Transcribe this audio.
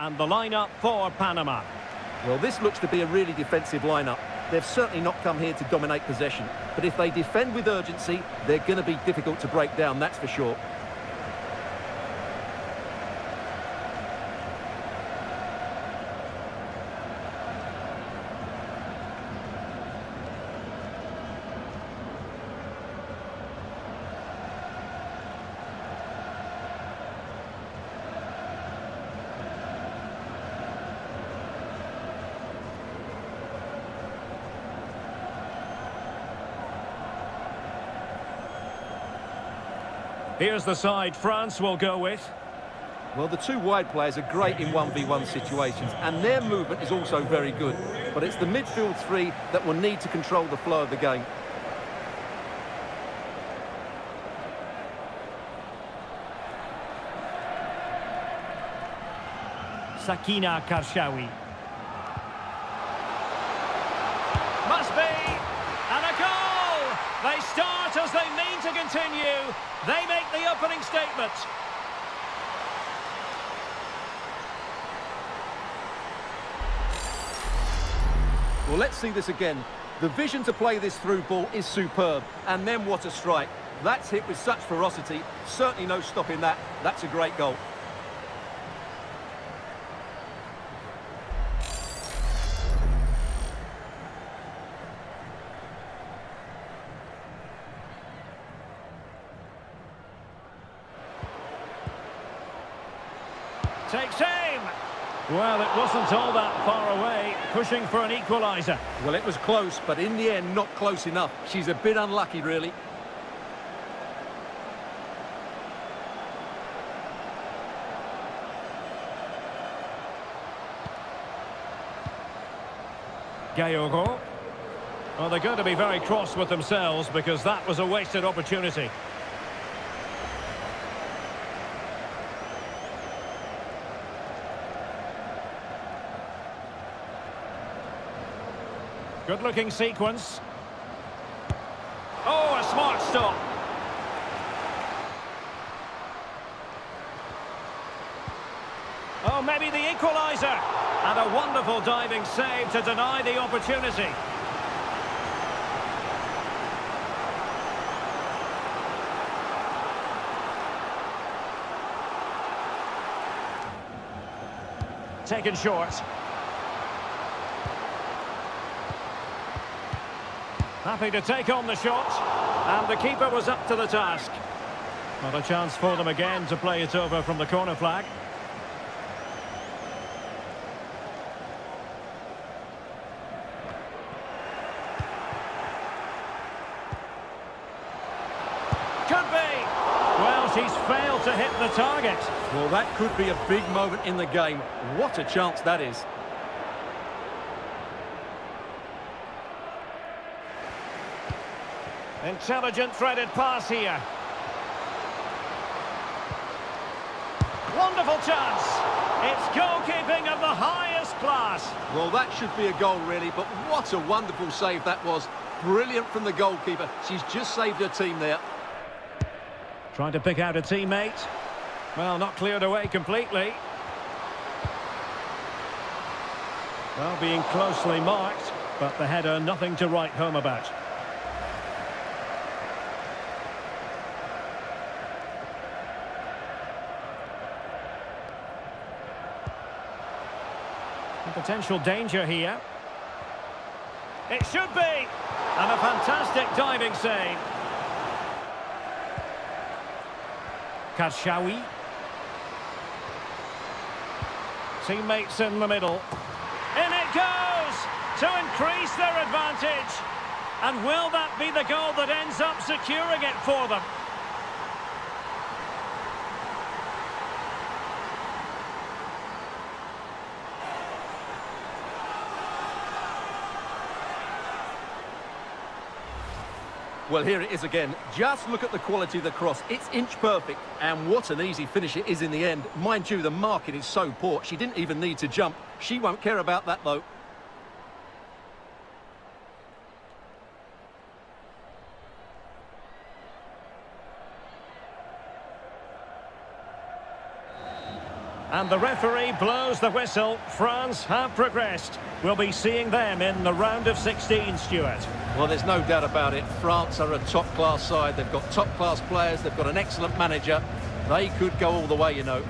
And the lineup for Panama. Well, this looks to be a really defensive lineup. They've certainly not come here to dominate possession. But if they defend with urgency, they're going to be difficult to break down, that's for sure. Here's the side France will go with. Well, the two wide players are great in 1v1 situations, and their movement is also very good. But it's the midfield three that will need to control the flow of the game. Sakina Karchaoui. Must be! And a goal! They start as they mean to continue. They make the opening statement. Well, let's see this again. The vision to play this through ball is superb. And then what a strike. That's hit with such ferocity. Certainly no stopping that. That's a great goal. Takes aim! Well, it wasn't all that far away, pushing for an equaliser. Well, it was close, but in the end, not close enough. She's a bit unlucky, really. Gayogo. Well, they're going to be very cross with themselves because that was a wasted opportunity. Good-looking sequence. Oh, a smart stop. Oh, maybe the equaliser. And a wonderful diving save to deny the opportunity. Taken short. Happy to take on the shot. And the keeper was up to the task. Not a chance for them again to play it over from the corner flag. Could be. Well, she's failed to hit the target. Well, that could be a big moment in the game. What a chance that is. Intelligent threaded pass here. Wonderful chance. It's goalkeeping of the highest class. Well, that should be a goal, really, but what a wonderful save that was. Brilliant from the goalkeeper. She's just saved her team there. Trying to pick out a teammate. Well, not cleared away completely. Well, being closely marked, but the header nothing to write home about. Potential danger here. It should be! And a fantastic diving save. Karchaoui. Teammates in the middle. In it goes! To increase their advantage. And will that be the goal that ends up securing it for them? Well, here it is again. Just look at the quality of the cross. It's inch perfect. And what an easy finish it is in the end. Mind you, the marking is so poor. She didn't even need to jump. She won't care about that, though. And the referee blows the whistle. France have progressed. We'll be seeing them in the round of 16, Stuart. Well, there's no doubt about it. France are a top-class side. They've got top-class players. They've got an excellent manager. They could go all the way, you know.